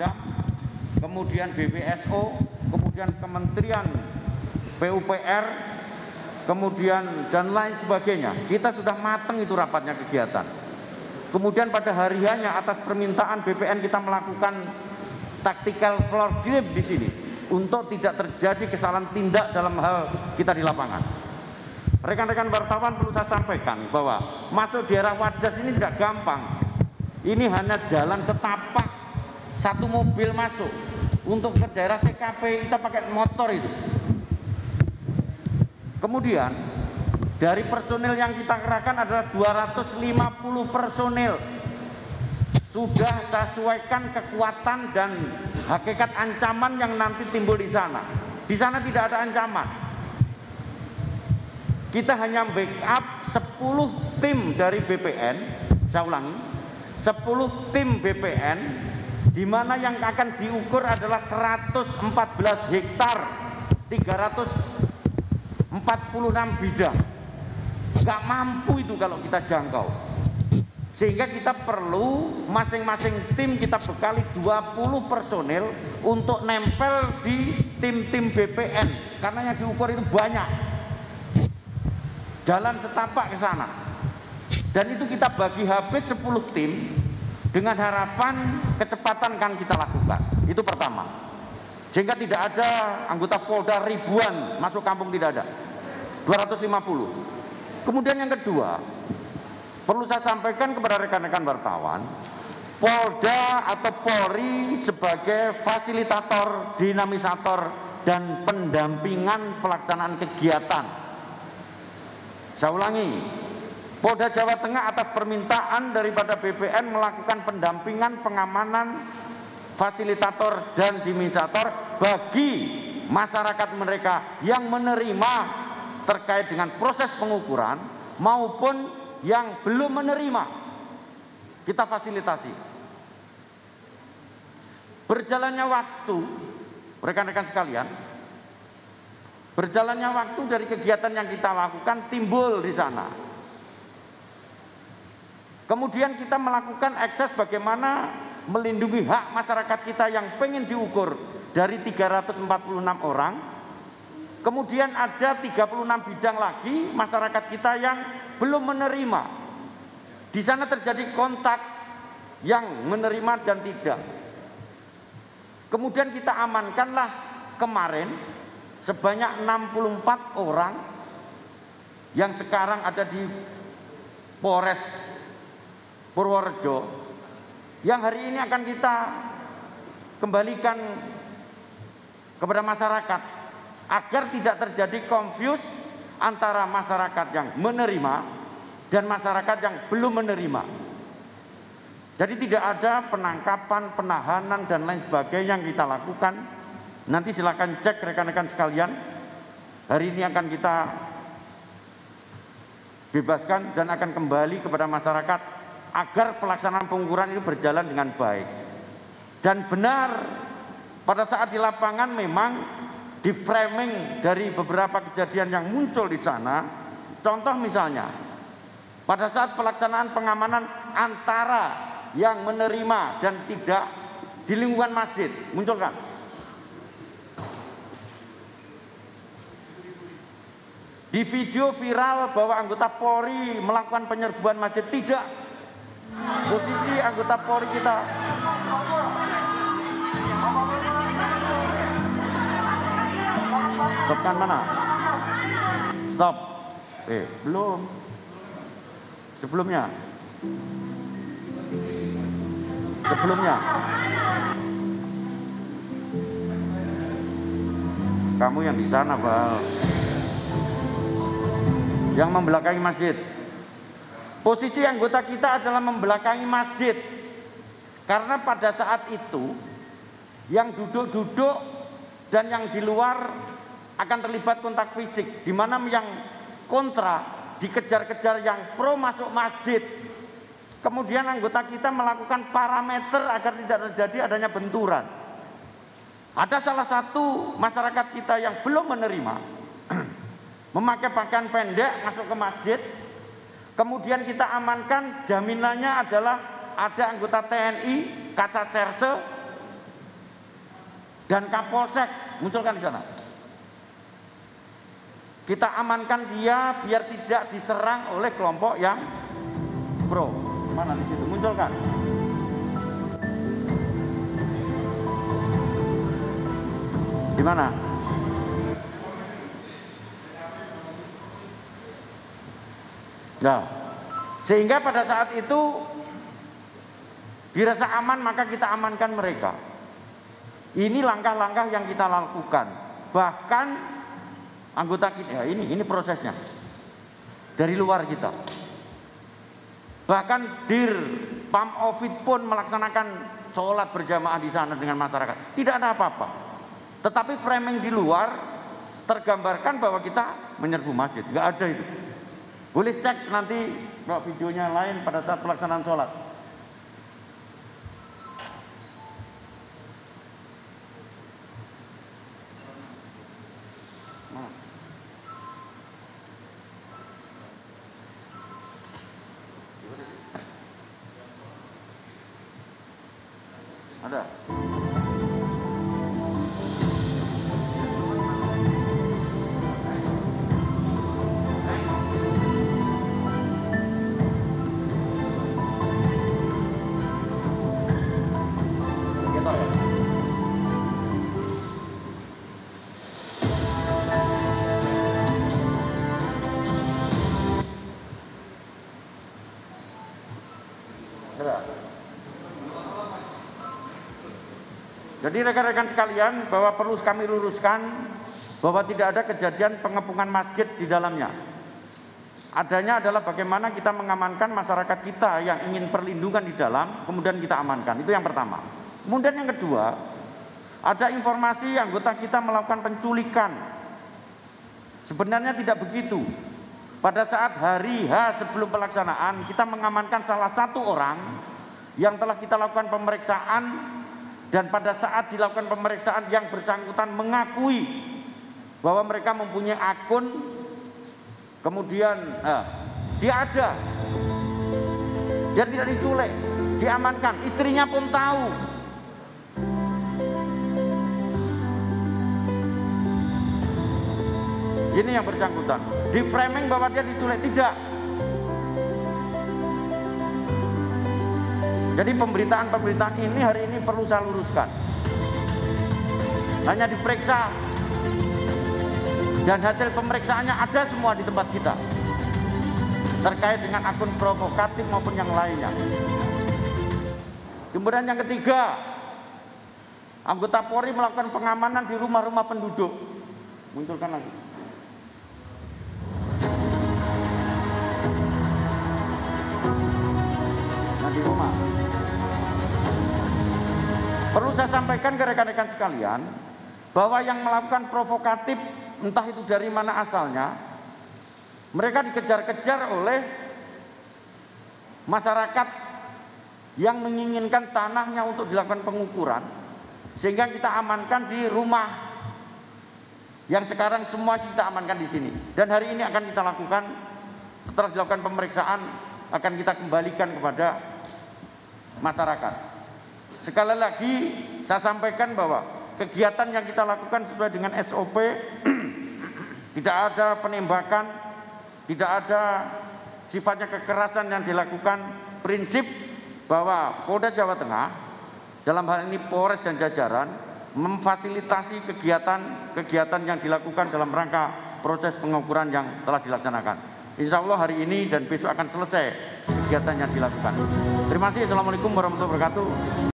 Pemdam, kemudian BPSO, kemudian Kementerian PUPR, kemudian dan lain sebagainya. Kita sudah matang itu rapatnya kegiatan. Kemudian pada hari hanya atas permintaan BPN kita melakukan tactical floor grip di sini untuk tidak terjadi kesalahan tindak dalam hal kita di lapangan. Rekan-rekan wartawan perlu saya sampaikan bahwa masuk di daerah Wadas ini tidak gampang. Ini hanya jalan setapak satu mobil masuk. Untuk ke daerah TKP kita pakai motor itu. Kemudian dari personil yang kita kerahkan adalah 250 personil. Sudah sesuaikan kekuatan dan hakikat ancaman yang nanti timbul di sana. Di sana tidak ada ancaman. Kita hanya backup 10 tim dari BPN, saya ulangi, 10 tim BPN di mana yang akan diukur adalah 114 hektar 346 bidang. Nggak mampu itu kalau kita jangkau. Sehingga kita perlu masing-masing tim kita bekali 20 personil untuk nempel di tim-tim BPN karena yang diukur itu banyak. Jalan setapak ke sana. Dan itu kita bagi habis 10 tim dengan harapan kecepatan kan kita lakukan. Itu pertama. Sehingga tidak ada anggota Polda ribuan masuk kampung tidak ada. 250 Kemudian yang kedua, perlu saya sampaikan kepada rekan-rekan wartawan, Polda atau Polri sebagai fasilitator, dinamisator, dan pendampingan pelaksanaan kegiatan. Saya ulangi, Polda Jawa Tengah atas permintaan daripada BPN melakukan pendampingan pengamanan fasilitator dan dinamisator bagi masyarakat mereka yang menerima terkait dengan proses pengukuran maupun yang belum menerima. Kita fasilitasi. Berjalannya waktu rekan-rekan sekalian berjalannya waktu dari kegiatan yang kita lakukan timbul di sana kemudian kita melakukan ekses bagaimana melindungi hak masyarakat kita yang pengen diukur dari 346 orang Kemudian ada 36 bidang lagi masyarakat kita yang belum menerima. Di sana terjadi kontak yang menerima dan tidak. Kemudian kita amankanlah kemarin sebanyak 64 orang yang sekarang ada di Polres Purworejo yang hari ini akan kita kembalikan kepada masyarakat agar tidak terjadi confuse antara masyarakat yang menerima dan masyarakat yang belum menerima. Jadi tidak ada penangkapan, penahanan dan lain sebagainya yang kita lakukan. Nanti silakan cek rekan-rekan sekalian. Hari ini akan kita bebaskan dan akan kembali kepada masyarakat agar pelaksanaan pengukuran ini berjalan dengan baik. Dan benar pada saat di lapangan memang di framing dari beberapa kejadian yang muncul di sana contoh misalnya pada saat pelaksanaan pengamanan antara yang menerima dan tidak di lingkungan masjid munculkan di video viral bahwa anggota Polri melakukan penyerbuan masjid tidak posisi anggota Polri kita Stopkan mana? Stop. Eh, belum. Sebelumnya. Sebelumnya. Kamu yang di sana, Bal. Yang membelakangi masjid. Posisi anggota kita adalah membelakangi masjid. Karena pada saat itu yang duduk-duduk dan yang di luar akan terlibat kontak fisik. Di mana yang kontra dikejar-kejar yang pro masuk masjid. Kemudian anggota kita melakukan parameter agar tidak terjadi adanya benturan. Ada salah satu masyarakat kita yang belum menerima memakai pakaian pendek masuk ke masjid kemudian kita amankan jaminannya adalah ada anggota TNI Kasat Serse dan Kapolsek munculkan di sana. Kita amankan dia biar tidak diserang oleh kelompok yang pro. Mana di situ munculkan. Di mana? Ya. Sehingga pada saat itu dirasa aman maka kita amankan mereka. Ini langkah-langkah yang kita lakukan. Bahkan anggota kita ya ini ini prosesnya. Dari luar kita. Bahkan dir Pam Ovid pun melaksanakan sholat berjamaah di sana dengan masyarakat. Tidak ada apa-apa. Tetapi framing di luar tergambarkan bahwa kita menyerbu masjid. Nggak ada itu. Boleh cek nanti kalau videonya lain pada saat pelaksanaan sholat. Ada. Jadi rekan-rekan sekalian bahwa perlu kami luruskan bahwa tidak ada kejadian pengepungan masjid di dalamnya. Adanya adalah bagaimana kita mengamankan masyarakat kita yang ingin perlindungan di dalam, kemudian kita amankan. Itu yang pertama. Kemudian yang kedua, ada informasi anggota kita melakukan penculikan. Sebenarnya tidak begitu. Pada saat hari H sebelum pelaksanaan, kita mengamankan salah satu orang yang telah kita lakukan pemeriksaan dan pada saat dilakukan pemeriksaan yang bersangkutan mengakui bahwa mereka mempunyai akun kemudian eh, dia ada. Dia tidak diculik diamankan. Istrinya pun tahu ini yang bersangkutan di framing bahwa dia diculik tidak Jadi pemberitaan-pemberitaan ini hari ini perlu saya luruskan. Hanya diperiksa dan hasil pemeriksaannya ada semua di tempat kita. Terkait dengan akun provokatif maupun yang lainnya. Kemudian yang ketiga, anggota Polri melakukan pengamanan di rumah-rumah penduduk. Munculkan lagi. Di rumah. Perlu saya sampaikan ke rekan-rekan sekalian bahwa yang melakukan provokatif entah itu dari mana asalnya, mereka dikejar-kejar oleh masyarakat yang menginginkan tanahnya untuk dilakukan pengukuran sehingga kita amankan di rumah yang sekarang semua kita amankan di sini dan hari ini akan kita lakukan setelah dilakukan pemeriksaan akan kita kembalikan kepada masyarakat. Sekali lagi saya sampaikan bahwa kegiatan yang kita lakukan sesuai dengan SOP tidak ada penembakan, tidak ada sifatnya kekerasan yang dilakukan prinsip bahwa Polda Jawa Tengah dalam hal ini Polres dan jajaran memfasilitasi kegiatan-kegiatan yang dilakukan dalam rangka proses pengukuran yang telah dilaksanakan. Insya Allah hari ini dan besok akan selesai kegiatan yang dilakukan. Terima kasih. Assalamualaikum warahmatullahi wabarakatuh.